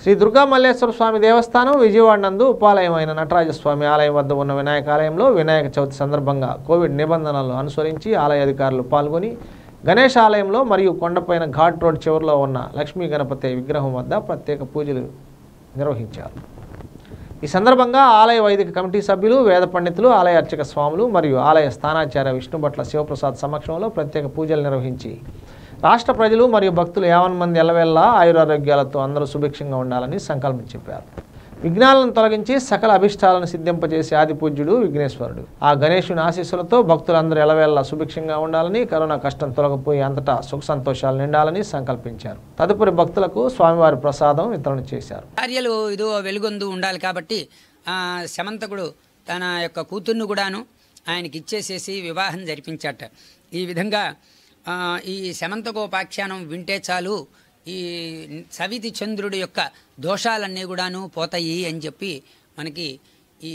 శ్రీ దుర్గా మల్లేశ్వర స్వామి దేవస్థానం విజయవాడ నందు ఉపాలయమైన నటరాజస్వామి ఆలయం వద్ద ఉన్న వినాయక ఆలయంలో వినాయక చవితి సందర్భంగా కోవిడ్ నిబంధనలు అనుసరించి ఆలయ అధికారులు పాల్గొని గణేష్ ఆలయంలో మరియు కొండపైన ఘాట్ రోడ్ చివరిలో ఉన్న లక్ష్మీ గణపతి విగ్రహం వద్ద ప్రత్యేక పూజలు నిర్వహించారు. ఈ సందర్భంగా ఆలయ వైదిక కమిటీ సభ్యులు వేద పండితులు ఆలయ అర్చక స్వాములు మరియు ఆలయ స్థానాచార్య విష్ణుభట్ల శివప్రసాద్ సమక్షంలో ప్రత్యేక పూజలు నిర్వహించి రాష్ట్ర ప్రజలు మరియు భక్తులు యావన్ మంది ఎల్లవెల్లా ఆయురారోగ్యాలతో అందరూ సుభిక్షంగా ఉండాలని సంకల్పం చెప్పారు. విఘ్నాలను తొలగించి సకల అభిష్టాలను సిద్ధింపజేసే ఆది పూజ్యుడు విఘ్నేశ్వరుడు. ఆ గణేశుని ఆశీస్సులతో భక్తులందరూ ఎలవేళ సుభిక్షంగా ఉండాలని కరోనా కష్టం తొలగిపోయి అంతటా సుఖ సంతోషాలు నిండాలని సంకల్పించారు. తదుపరి భక్తులకు స్వామివారి ప్రసాదం వితరణ చేశారు. భార్యలు ఇదో వెలుగొందు ఉండాలి కాబట్టి శమంతకుడు తన యొక్క కూతుర్ను కూడాను ఆయనకి ఇచ్చేసేసి వివాహం జరిపించాట. ఈ విధంగా ఈ శమంతకోపాఖ్యానం వింటే చాలు. ఈ సవితి చంద్రుడి యొక్క దోషాలన్నీ కూడాను పోతాయి అని చెప్పి మనకి ఈ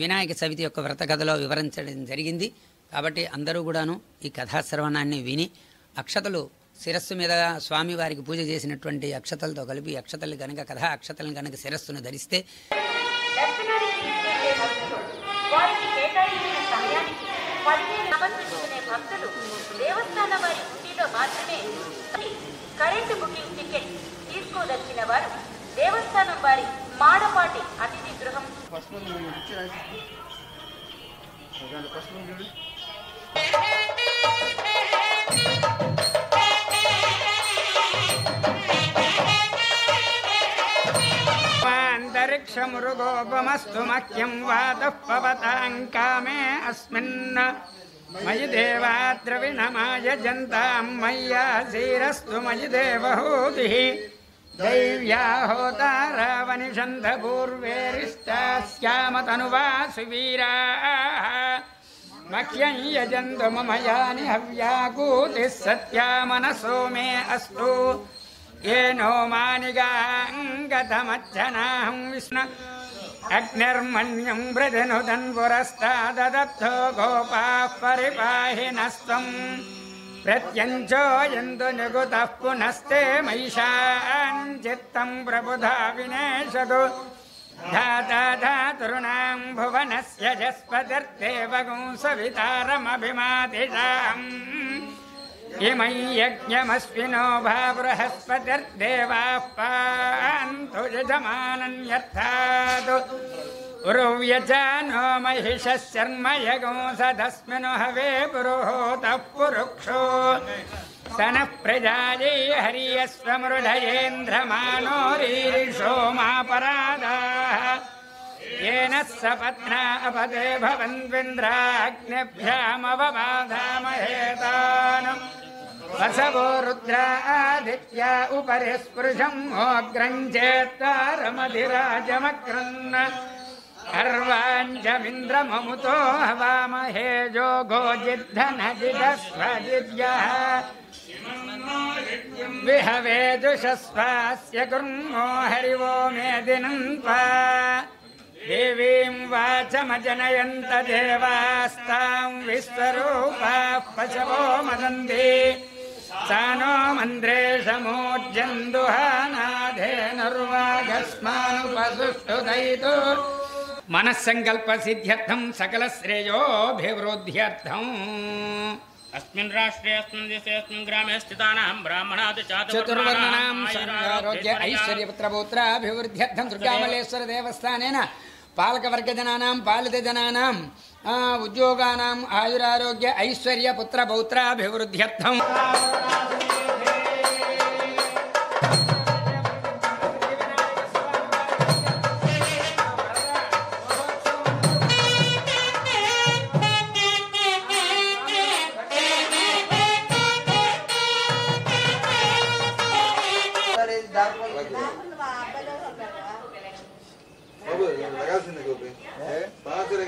వినాయక సవితి యొక్క వ్రత కథలో వివరించడం జరిగింది. కాబట్టి అందరూ కూడాను ఈ కథాశ్రవణాన్ని విని అక్షతలు శిరస్సు మీద స్వామివారికి పూజ చేసినటువంటి అక్షతలతో కలిపి అక్షతలు కనుక కథా అక్షతలను కనుక శిరస్సును ధరిస్తే పదిహేను సమర్పించుకునే భక్తులు దేవస్థాన వారి హుండీలో మాత్రమే కరెంటు బుకింగ్ టికెట్ తీసుకోదలిచిన వారు దేవస్థానం వారి మాడపాటి అతిథి గృహం. అంతరిక్షమృగోపమస్తు मृगोपमस्तु मह्यम वाद पवता का मे अस्मिन्। मयि देवा द्रविणमाय जन्तां मय्या धीरस्तु मयि देवहूतिः। दैव्या तनुवासुवीरा मह्यं यजन्तु मम यानि हव्याकूतिः सत्या मनसो मे अस्तु। येनो मानिगाङ्गतमज्जनाहं विष्णु। अग्निर्मन्यं वृजनुदन् पुरस्ताददत्तो गोपाः परिपाहि नस्त्वम् प्रत्यञ्चोयन्तु निगुतः पुनस्ते महिषाञ्चित्तं प्रबुधा विनेशतु। धाता धातॄणां भुवनस्य जस्पतिर्देवगुंसवितारमभिमातिषाम्। इमै यज्ञमस्विनो भा बृहस्पतिर्देवाः पान्तु यजमानन्यर्थात् शर्म यगुंसदस्मिनो हवे पुरुहूतः पुरुक्षो स नः प्रजायै हर्यस्वमृढयेन्द्रमानो रीरिषो मापरादाः येन स पत्ना अपदे भवन्विन्द्राग्निभ्यामवबाधामहेतान् वसवो रुद्रादित्या उपरि स्पृशम् मोग्रञ्चेत्तारमधिराजमक्रन् अर्वाञ्चमिन्द्रममुतो हवामहे जोगो जिद्धनजिदस्वजिद्यः विहवेजुषस्वास्य कुर्मो हरिवो मेदिनन्त्वा देवीं वाचमजनयन्त देवास्तां विश्वरूपाः पशवो मदन्ति। स नो मन्द्रे समोर्जन्दुहानाधेनर्वाघस्मानुपसुष्टुदयितु मनःसङ्कल्पसिद्ध्यर्थं सकलश्रेयोभिवृद्ध्यर्थम् अस्मिन् राष्ट्रे अस्मिन् देशे अस्मिन् ग्रामे स्थितानां ब्राह्मणात् चतुर्वर्णानां ऐश्वर्यपुत्रपुत्राभिवृद्ध्यर्थं दुर्गामलेश्वरदेवस्थानेन पालकवर्गजनानां पालितजनानाम् उद्योगानाम् आयुरारोग्य ऐश्वर्यपुत्रपौत्राभिवृद्ध्यर्थम् ragazzi in Etiopia. Eh? Stasera.